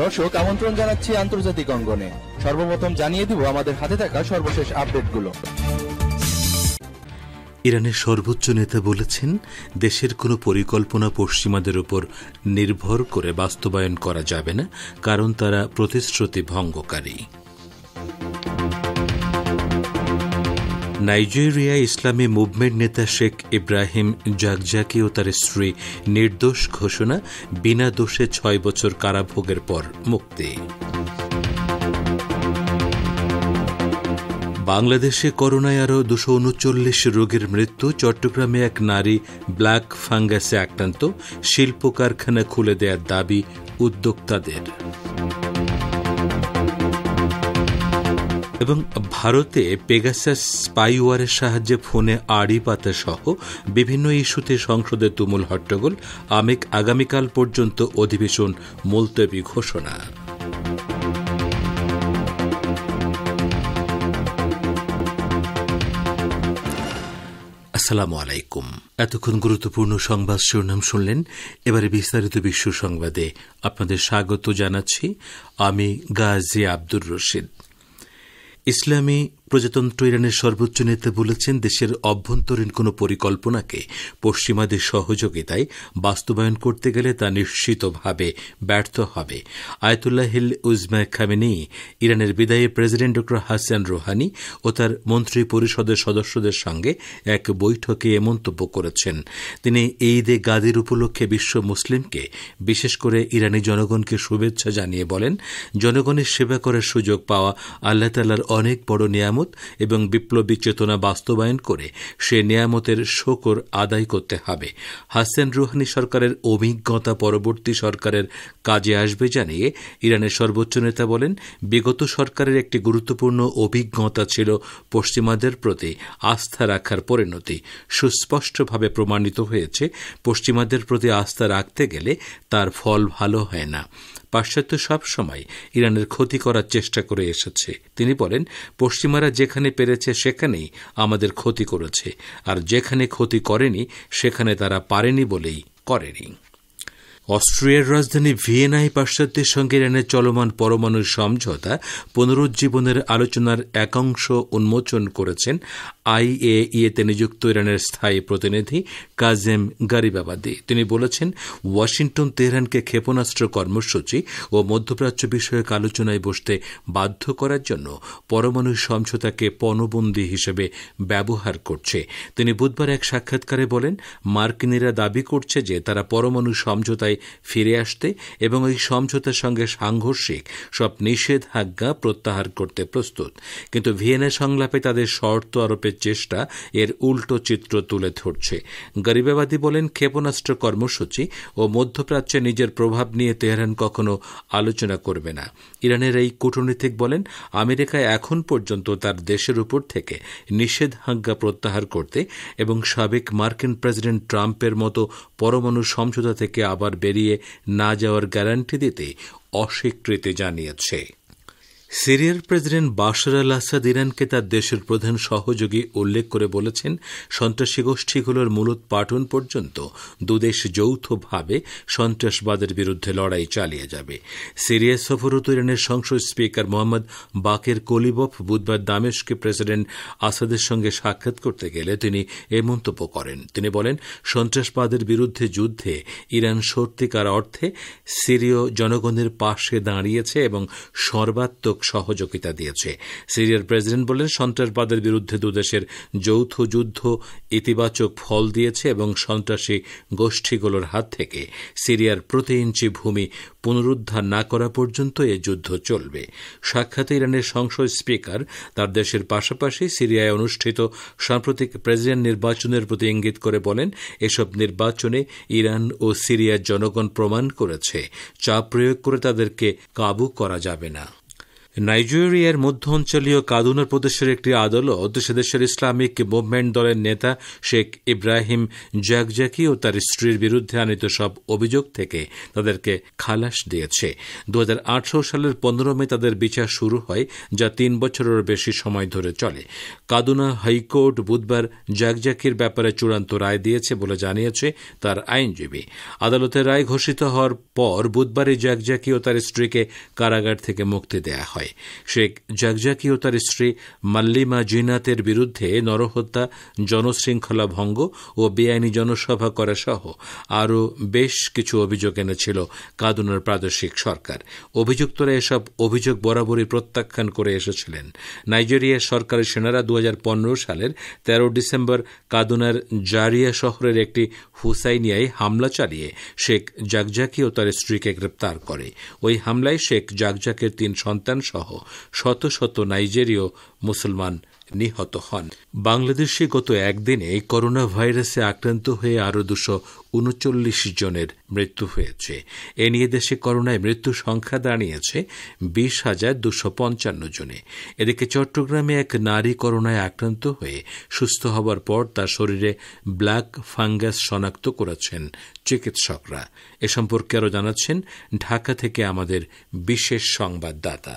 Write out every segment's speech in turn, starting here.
দর্শক, আমন্ত্রণ জানাচ্ছি আন্তর্জাতিক অঙ্গনে। সর্বপ্রথম জানিয়ে দিব আমাদের হাতে থাকা সর্বশেষ আপডেটগুলো। ইরানের সর্বোচ্চ নেতা বলেছেন, দেশের কোনো পরিকল্পনা পশ্চিমাদের উপর নির্ভর করে বাস্তবায়ন করা যাবে না, কারণ তারা প্রতিশ্রুতি ভঙ্গকারী। নাইজেরিয়া ইসলামী মুভমেন্ট নেতা শেখ ইব্রাহিম জাকজাকি ও তার স্ত্রী নির্দোষ ঘোষণা, বিনা দোষে ছয় বছর কারাভোগের পর মুক্তি। বাংলাদেশে করোনায় আরও দুশো উনচল্লিশ রোগীর মৃত্যু, চট্টগ্রামে এক নারী ব্ল্যাক ফাঙ্গাসে আক্রান্ত শিল্প কারখানা খুলে দেওয়ার দাবি উদ্যোক্তাদের। এবং ভারতে পেগাসাস স্পাইওয়ারের সাহায্যে ফোনে আড়ি পাতা সহ বিভিন্ন ইস্যুতে সংসদে তুমুল হট্টগোল, আমেক আগামীকাল পর্যন্ত অধিবেশন মুলতবি ঘোষণা। আসসালামু আলাইকুম। এতক্ষণ গুরুত্বপূর্ণ সংবাদ শিরোনাম শুনলেন। এবারে বিস্তারিত বিশ্ব সংবাদে আপনাদের স্বাগত জানাচ্ছি আমি গাজী আব্দুর রশিদ। ইসলামী প্রজাতন্ত্র ইরানের সর্বোচ্চ নেতা বলেছেন, দেশের অভ্যন্তরীণ কোনো পরিকল্পনাকে পশ্চিমাদের সহযোগিতায় বাস্তবায়ন করতে গেলে তা নিশ্চিতভাবে ব্যর্থ হবে। আয়তুল্লাহ হিল উজমা খামেনি, ইরানের বিদায়ী প্রেসিডেন্ট ড হাসান রোহানি ও তার মন্ত্রী পরিষদের সদস্যদের সঙ্গে এক বৈঠকে এ মন্তব্য করেছেন। তিনি ঈদে গাদির উপলক্ষে বিশ্ব মুসলিমকে, বিশেষ করে ইরানি জনগণকে শুভেচ্ছা জানিয়ে বলেন, জনগণের সেবা করার সুযোগ পাওয়া আল্লাহ তাল্লার অনেক বড় নিয়ামত এবং বিপ্লবী চেতনা বাস্তবায়ন করে সে নিয়ামতের শকর আদায় করতে হবে। হাসেন রুহানি সরকারের অভিজ্ঞতা পরবর্তী সরকারের কাজে আসবে জানিয়ে ইরানের সর্বোচ্চ নেতা বলেন, বিগত সরকারের একটি গুরুত্বপূর্ণ অভিজ্ঞতা ছিল পশ্চিমাদের প্রতি আস্থা রাখার পরিণতি। সুস্পষ্টভাবে প্রমাণিত হয়েছে, পশ্চিমাদের প্রতি আস্থা রাখতে গেলে তার ফল ভালো হয় না। পাশ্চাত্য সবসময় ইরানের ক্ষতি করার চেষ্টা করে এসেছে। তিনি বলেন, পশ্চিমারা যেখানে পেরেছে সেখানেই আমাদের ক্ষতি করেছে, আর যেখানে ক্ষতি করেনি, সেখানে তারা পারেনি বলেই করেনি। অস্ট্রিয়ার রাজধানী ভিয়েনায় পাশ্চাত্যের সঙ্গে ইরানের চলমান পরমাণু সমঝোতা পুনরুজ্জীবনের আলোচনার একাংশ উন্মোচন করেছেন আইএইএতে নিযুক্ত ইরানের স্থায়ী প্রতিনিধি কাজেম গারিবাবাদি। তিনি বলেছেন, ওয়াশিংটন তেহরানকে ক্ষেপণাস্ত্র কর্মসূচি ও মধ্যপ্রাচ্য বিষয়ক আলোচনায় বসতে বাধ্য করার জন্য পরমাণু সমঝোতাকে পণবন্দী হিসেবে ব্যবহার করছে। তিনি বুধবার এক সাক্ষাৎকারে বলেন, মার্কিনীরা দাবি করছে যে তারা পরমাণু সমঝোতায় ফিরে আসতে এবং এই সমঝোতার সঙ্গে সাংঘর্ষিক সব নিষেধাজ্ঞা প্রত্যাহার করতে প্রস্তুত। কিন্তু ভিয়েনা সংলাপে তাদের শর্ত আরোপের চেষ্টা এর উল্টো চিত্র তুলে ধরছে। গরিবাবাদী বলেন, ক্ষেপণাস্ত্র কর্মসূচি ও মধ্যপ্রাচ্যে নিজের প্রভাব নিয়ে তেহরান কখনো আলোচনা করবে না। ইরানের এই কূটনীতিক বলেন আমেরিকা এখন পর্যন্ত তার দেশের উপর থেকে নিষেধাজ্ঞা প্রত্যাহার করতে এবং সাবেক মার্কিন প্রেসিডেন্ট ট্রাম্পের মতো পরমাণু সমঝোতা থেকে আবার বেরিয়ে না যাওয়ার গ্যারান্টি দিতে অস্বীকৃতি জানিয়েছে। সিরিয়ার প্রেসিডেন্ট বাশার আল আসাদ ইরানকে তার দেশের প্রধান সহযোগী উল্লেখ করে বলেছেন, সন্ত্রাসী গোষ্ঠীগুলোর মূলোৎপাটন পর্যন্ত দুদেশ যৌথভাবে সন্ত্রাসবাদের বিরুদ্ধে লড়াই চালিয়ে যাবে। সিরিয়া সফরত ইরানের সংসদ স্পিকার মোহাম্মদ বাকের কলিবফ বুধবার দামেশকে প্রেসিডেন্ট আসাদের সঙ্গে সাক্ষাৎ করতে গেলে তিনি এ মন্তব্য করেন। তিনি বলেন, সন্ত্রাসবাদের বিরুদ্ধে যুদ্ধে ইরান সত্যিকার অর্থে সিরীয় জনগণের পাশে দাঁড়িয়েছে এবং সর্বাত্মক সহযোগিতা দিয়েছে। সিরিয়ার প্রেসিডেন্ট বলেন, সন্ত্রাসবাদের বিরুদ্ধে দুদেশের যৌথ যুদ্ধ ইতিবাচক ফল দিয়েছে এবং সন্ত্রাসী গোষ্ঠীগুলোর হাত থেকে সিরিয়ার প্রতি ইঞ্চি ভূমি পুনরুদ্ধার না করা পর্যন্ত এ যুদ্ধ চলবে। সাক্ষাতে ইরানের সংসদ স্পিকার তার দেশের পাশাপাশি সিরিয়ায় অনুষ্ঠিত সাম্প্রতিক প্রেসিডেন্ট নির্বাচনের প্রতি ইঙ্গিত করে বলেন, এসব নির্বাচনে ইরান ও সিরিয়ার জনগণ প্রমাণ করেছে। চাপ প্রয়োগ করে তাদেরকে কাবু করা যাবে না। নাইজেরিয়ার মধ্য অঞ্চলীয় কাদুনা প্রদেশের একটি আদালত সে দেশের ইসলামিক মুভমেন্ট দলের নেতা শেখ ইব্রাহিম জাকজাকি ও তার স্ত্রীর বিরুদ্ধে আনিত সব অভিযোগ থেকে তাদেরকে খালাস দিয়েছে। দু হাজার আটশো সালের পনেরো মে তাদের বিচার শুরু হয়, যা তিন বছরের বেশি সময় ধরে চলে। কাদুনা হাইকোর্ট বুধবার জাকজাকির ব্যাপারে চূড়ান্ত রায় দিয়েছে বলে জানিয়েছে তার আইনজীবী। আদালতের রায় ঘোষিত হওয়ার পর বুধবারই জাকজাকি ও তার স্ত্রীকে কারাগার থেকে মুক্তি দেয়া হয়। শেখ জাকজাকি ও তার স্ত্রী মাল্লিমা জিনাতের বিরুদ্ধে নরহত্যা, জনশৃঙ্খলা ভঙ্গ ও বেআইনি জনসভা করা সহ আরও বেশ কিছু অভিযোগ এনেছিল কাদুনার প্রাদেশিক সরকার। অভিযুক্তরা এসব অভিযোগ বরাবরই প্রত্যাখ্যান করে এসেছিলেন। নাইজেরিয়ার সরকারের সেনারা দু হাজার পনেরো সালের তেরো ডিসেম্বর কাদুনার জারিয়া শহরের একটি হুসাইনিয়ায় হামলা চালিয়ে শেখ জাকজাকি ও তার স্ত্রীকে গ্রেপ্তার করে। ওই হামলায় শেখ জাকজাকের তিন সন্তান সহ শত শত নাইজেরীয় মুসলমান নিহত হন। বাংলাদেশে গত একদিনে করোনা ভাইরাসে আক্রান্ত হয়ে আরও দুশো উনচল্লিশ জনের মৃত্যু হয়েছে। এ নিয়ে দেশে করোনায় মৃত্যু সংখ্যা দাঁড়িয়েছে বিশ হাজার দুশো পঞ্চান্ন জনে। এদিকে চট্টগ্রামে এক নারী করোনায় আক্রান্ত হয়ে সুস্থ হবার পর তার শরীরে ব্ল্যাক ফাঙ্গাস শনাক্ত করেছেন চিকিৎসকরা। এ সম্পর্কে আরও জানাচ্ছেন ঢাকা থেকে আমাদের বিশেষ সংবাদদাতা।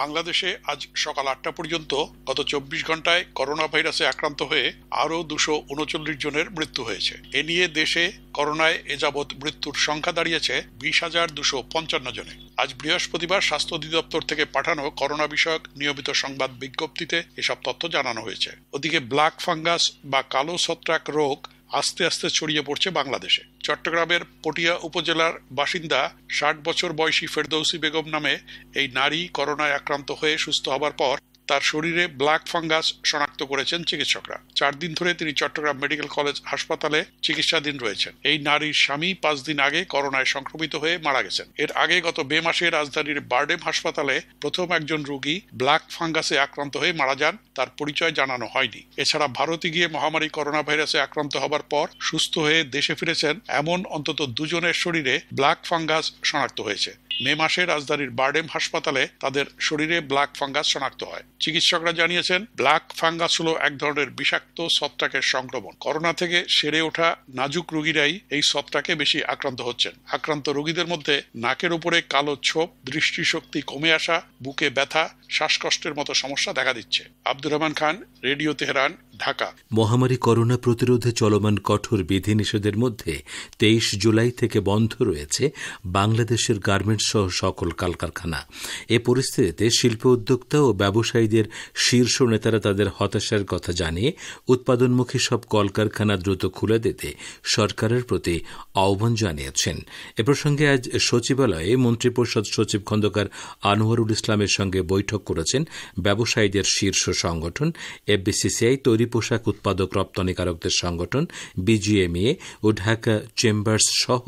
বাংলাদেশে আজ সকাল আটটা পর্যন্ত গত চব্বিশ ঘন্টায় করোনা ভাইরাসে আক্রান্ত হয়ে আরও দুশো উনচল্লিশ জনের মৃত্যু হয়েছে। এ নিয়ে দেশে করোনায় এ যাবৎ মৃত্যুর সংখ্যা দাঁড়িয়েছে বিশ হাজার দুশো পঞ্চান্ন জনে। আজ বৃহস্পতিবার স্বাস্থ্য অধিদপ্তর থেকে পাঠানো করোনা বিষয়ক নিয়মিত সংবাদ বিজ্ঞপ্তিতে এসব তথ্য জানানো হয়েছে। ওদিকে ব্ল্যাক ফাঙ্গাস বা কালো ছত্রাক রোগ আস্তে আস্তে ছড়িয়ে পড়ছে বাংলাদেশে। চট্টগ্রামের পটিয়া উপজেলার বাসিন্দা ষাট বছর বয়সী ফেরদৌসি বেগম নামে এই নারী করোনায় আক্রান্ত হয়ে সুস্থ হবার পর তার শরীরে ব্ল্যাক ফাঙ্গাস শনাক্ত করেছেন চিকিৎসকরা। চার দিন ধরে তিনি চট্টগ্রাম মেডিকেল কলেজ হাসপাতালে চিকিৎসাধীন রয়েছেন। এই নারীর স্বামী পাঁচ দিন আগে করোনায় সংক্রমিত হয়ে মারা গেছেন। এর আগে গত মে মাসে রাজধানীর বার্ডেম হাসপাতালে প্রথম একজন রোগী ব্ল্যাক ফাঙ্গাসে আক্রান্ত হয়ে মারা যান, তার পরিচয় জানানো হয়নি। এছাড়া ভারতে গিয়ে মহামারী করোনা ভাইরাসে আক্রান্ত হবার পর সুস্থ হয়ে দেশে ফিরেছেন এমন অন্তত দুজনের শরীরে ব্ল্যাক ফাঙ্গাস শনাক্ত হয়েছে। মে মাসে রাজধানীর বার্ডেম হাসপাতালে তাদের শরীরে ব্ল্যাক ফাঙ্গাস শনাক্ত হয়। চিকিৎসকরা জানিয়েছেন ব্ল্যাক ফাঙ্গাস হলো এক ধরনের বিষাক্ত ছত্রাকের সংক্রমণ। করোনা থেকে সেরে ওঠা নাজুক রোগীরাই এই ছত্রাকে বেশি আক্রান্ত হচ্ছেন। আক্রান্ত রোগীদের মধ্যে নাকের উপরে কালো ছোপ, দৃষ্টিশক্তি কমে আসা, বুকে ব্যথা, শ্বাসকষ্টের মতো সমস্যা দেখা দিচ্ছে। Abdur Rahman Khan, radio Tehran Dhaka. মহামারী করোনা প্রতিরোধে চলমান কঠোর বিধিনিষেধের মধ্যে তেইশ জুলাই থেকে বন্ধ রয়েছে বাংলাদেশের গার্মেন্টস সহ সকল কলকারখানা এ পরিস্থিতিতে শিল্প উদ্যোক্তা ও ব্যবসায়ীদের শীর্ষ নেতারা তাদের হতাশার কথা জানিয়ে উৎপাদনমুখী সব কলকারখানা দ্রুত খুলে দিতে সরকারের প্রতি আহ্বান জানিয়েছেন। এ প্রসঙ্গে আজ সচিবালয়ে মন্ত্রিপরিষদ সচিব খন্দকার আনোয়ারুল ইসলামের সঙ্গে বৈঠক করেছেন ব্যবসায়ীদের শীর্ষ সংগঠন, এফবিসিসিআই তৈরি পোশাক উৎপাদক রপ্তানিকারকদের সংগঠন বিজিএমএ ও ঢাকা চেম্বার্স সহ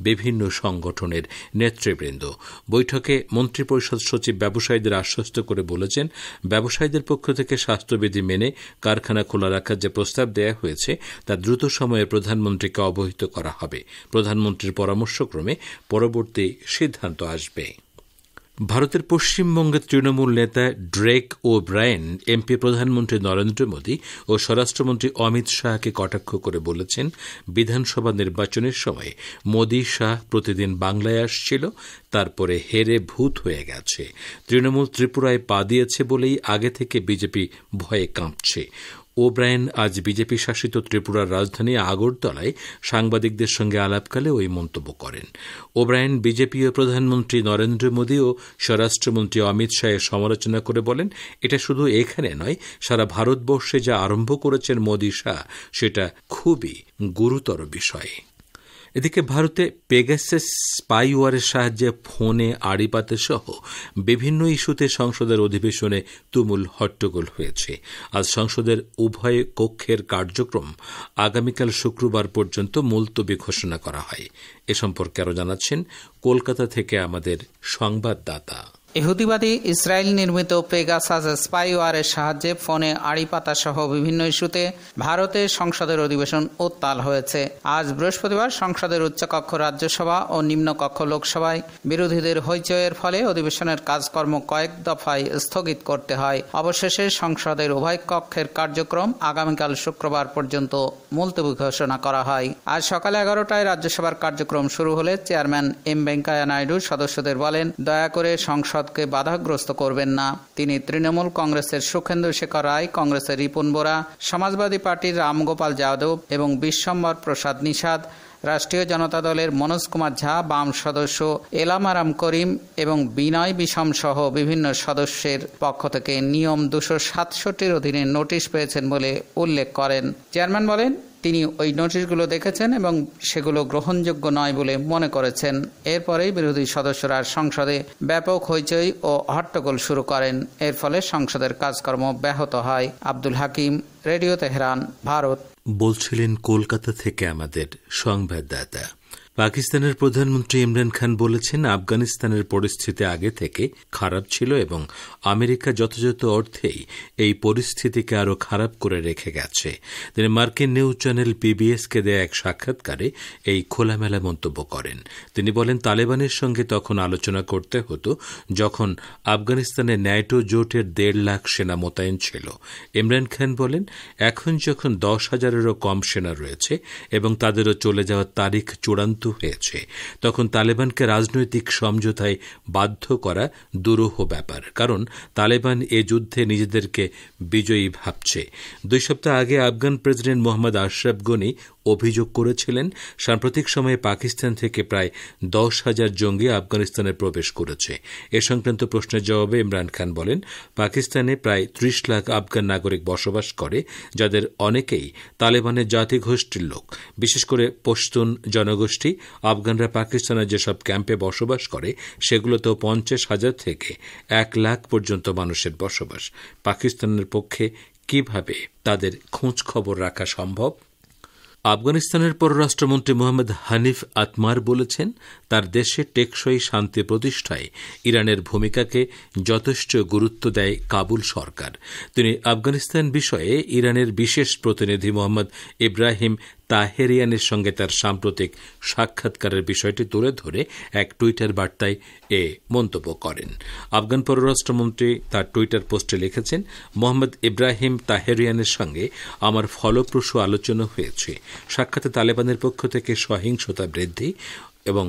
বিভিন্ন সংগঠনের নেতৃবৃন্দ। বৈঠকে মন্ত্রিপরিষদ সচিব ব্যবসায়ীদের আশ্বস্ত করে বলেছেন, ব্যবসায়ীদের পক্ষ থেকে স্বাস্থ্যবিধি মেনে কারখানা খোলা রাখার যে প্রস্তাব দেয়া হয়েছে, তা দ্রুত সময়ে প্রধানমন্ত্রীকে অবহিত করা হবে। প্রধানমন্ত্রীর পরামর্শক্রমে পরবর্তী সিদ্ধান্ত আসবে। ভারতের পশ্চিমবঙ্গের তৃণমূল নেতা ড্রেক ও ব্রায়েন, এমপি প্রধানমন্ত্রী নরেন্দ্র মোদী ও স্বরাষ্ট্রমন্ত্রী অমিত শাহকে কটাক্ষ করে বলেছেন, বিধানসভা নির্বাচনের সময় মোদী শাহ প্রতিদিন বাংলায় আসছিল, তারপরে হেরে ভূত হয়ে গেছে। তৃণমূল ত্রিপুরায় পা দিয়েছে বলেই আগে থেকে বিজেপি ভয়ে কাঁপছে। ওব্রায়েন আজ বিজেপি শাসিত ত্রিপুরার রাজধানী আগরতলায় সাংবাদিকদের সঙ্গে আলাপকালে ওই মন্তব্য করেন। ওব্রায়েন বিজেপি ও প্রধানমন্ত্রী নরেন্দ্র মোদী ও স্বরাষ্ট্রমন্ত্রী অমিত শাহের সমালোচনা করে বলেন, এটা শুধু এখানে নয়, সারা ভারতবর্ষে যা আরম্ভ করেছেন মোদী শাহ, সেটা খুবই গুরুতর বিষয়। এদিকে ভারতে পেগাসেস স্পাইওয়ারের সাহায্যে ফোনে আড়িপাতে সহ বিভিন্ন ইস্যুতে সংসদের অধিবেশনে তুমুল হট্টগোল হয়েছে। আজ সংসদের উভয় কক্ষের কার্যক্রম আগামীকাল শুক্রবার পর্যন্ত মুলতবি ঘোষণা করা হয়। এ সম্পর্কে আরও জানাচ্ছেন কলকাতা থেকে আমাদের সংবাদদাতা। ইহুদিবাদী ইসরায়েল নির্মিত পেগাসাস স্পাইওয়ারের সাহায্যে ফোনে আড়ি পাতা সহ বিভিন্ন ইস্যুতে ভারতের সংসদের অধিবেশন উত্তাল হয়েছে। আজ বৃহস্পতিবার সংসদের উচ্চকক্ষ রাজ্যসভা ও নিম্নকক্ষ লোকসভায় বিরোধীদের হইচয়ের ফলে অধিবেশনের কাজকর্ম কয়েক দফায় স্থগিত করতে হয়। অবশেষে সংসদের উভয় কক্ষের কার্যক্রম আগামীকাল শুক্রবার পর্যন্ত মুলতবি ঘোষণা করা হয়। আজ সকাল এগারোটায় রাজ্যসভার কার্যক্রম শুরু হলে চেয়ারম্যান এম ভেঙ্কাইয়া নাইডু সদস্যদের বলেন, দয়া করে সংসদ সংসদকে বাধাগ্রস্ত করবেন না। তিনি তৃণমূল কংগ্রেসের সুখেন্দু শেখর রায়, কংগ্রেসের রিপুন বোরা, সমাজবাদী পার্টির রামগোপাল যাদব এবং বিশ্বম্বর প্রসাদ নিষাদ, রাষ্ট্রীয় জনতা দলের মনোজ কুমার ঝা, বাম সদস্য এলামারাম করিম এবং বিনয় বিষম সহ বিভিন্ন সদস্যের পক্ষ থেকে নিয়ম দুশো সাতষট্টির অধীনে নোটিশ পেয়েছেন বলে উল্লেখ করেন। চেয়ারম্যান বলেন তিনি ওই নোটিশগুলো দেখেছেন এবং সেগুলো গ্রহণযোগ্য নয় বলে মনে করেছেন। এরপরেই বিরোধী সদস্যরা সংসদে ব্যাপক হইচই ও হট্টগোল শুরু করেন। এর ফলে সংসদের কাজকর্ম ব্যাহত হয়। Abdul Hakim, radio Tehran, Bharat. বলছিলেন, কলকাতা থেকে আমাদের সংবাদদাতা। পাকিস্তানের প্রধানমন্ত্রী ইমরান খান বলেছেন, আফগানিস্তানের পরিস্থিতি আগে থেকে খারাপ ছিল এবং আমেরিকা যথাযথ অর্থেই এই পরিস্থিতিকে আরও খারাপ করে রেখে গেছে। তিনি মার্কিন নিউজ চ্যানেল পিবিএসকে দেয়া এক সাক্ষাৎকারে এই খোলামেলা মন্তব্য করেন। তিনি বলেন, তালেবানের সঙ্গে তখন আলোচনা করতে হতো যখন আফগানিস্তানে ন্যাটো জোটের দেড় লাখ সেনা মোতায়েন ছিল। ইমরান খান বলেন, এখন যখন দশ হাজারেরও কম সেনা রয়েছে এবং তাদেরও চলে যাওয়ার তারিখ চূড়ান্ত হয়েছে। তখন তালেবানকে রাজনৈতিক সমঝোতায় বাধ্য করা দুরূহ ব্যাপার, কারণ তালেবান এ যুদ্ধে নিজেদেরকে বিজয়ী ভাবছে। দুই সপ্তাহ আগে আফগান প্রেসিডেন্ট মোহাম্মদ আশরাফ গনি অভিযোগ করেছিলেন। সাম্প্রতিক সময়ে পাকিস্তান থেকে প্রায় দশ হাজার জঙ্গি আফগানিস্তানে প্রবেশ করেছে। এ সংক্রান্ত প্রশ্নের জবাবে ইমরান খান বলেন, পাকিস্তানে প্রায় ত্রিশ লাখ আফগান নাগরিক বসবাস করে, যাদের অনেকেই তালেবানের জাতি জাতিগোষ্ঠীর লোক। বিশেষ করে পশতুন জনগোষ্ঠী, আফগানরা পাকিস্তানের যেসব ক্যাম্পে বসবাস করে সেগুলোতেও পঞ্চাশ হাজার থেকে এক লাখ পর্যন্ত মানুষের বসবাস। পাকিস্তানের পক্ষে কীভাবে তাদের খোঁজ খবর রাখা সম্ভব? আফগানিস্তানের পররাষ্ট্রমন্ত্রী মোহাম্মদ হানিফ আতমার বলেছেন, তার দেশে টেকসই শান্তি প্রতিষ্ঠায় ইরানের ভূমিকাকে যথেষ্ট গুরুত্ব দেয় কাবুল সরকার। তিনি আফগানিস্তান বিষয়ে ইরানের বিশেষ প্রতিনিধি মোহাম্মদ ইব্রাহিম তাহেরিয়ানের সঙ্গে তার সাম্প্রতিক সাক্ষাৎকারের বিষয়টি তুলে ধরে এক টুইটার বার্তায় এ মন্তব্য করেন। আফগান পররাষ্ট্রমন্ত্রী তার টুইটার পোস্টে লিখেছেন, মোহাম্মদ ইব্রাহিম তাহেরিয়ানের সঙ্গে আমার ফলপ্রসূ আলোচনা হয়েছে। সাক্ষাতে তালেবানের পক্ষ থেকে সহিংসতা বৃদ্ধি এবং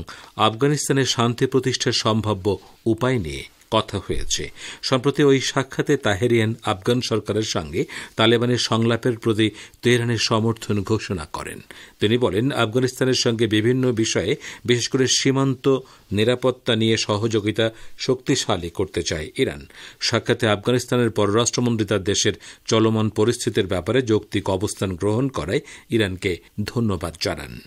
আফগানিস্তানের শান্তি প্রতিষ্ঠার সম্ভাব্য উপায় নিয়ে কথা হয়েছে। সম্প্রতি ওই সাক্ষাতে তাহেরিয়ান আফগান সরকারের সঙ্গে তালেবানের সংলাপের প্রতি তেহরানের সমর্থন ঘোষণা করেন। তিনি বলেন, আফগানিস্তানের সঙ্গে বিভিন্ন বিষয়ে বিশেষ করে সীমান্ত নিরাপত্তা নিয়ে সহযোগিতা শক্তিশালী করতে চায় ইরান। সাক্ষাতে আফগানিস্তানের পররাষ্ট্রমন্ত্রী তার দেশের চলমান পরিস্থিতির ব্যাপারে যৌক্তিক অবস্থান গ্রহণ করায় ইরানকে ধন্যবাদ জানান।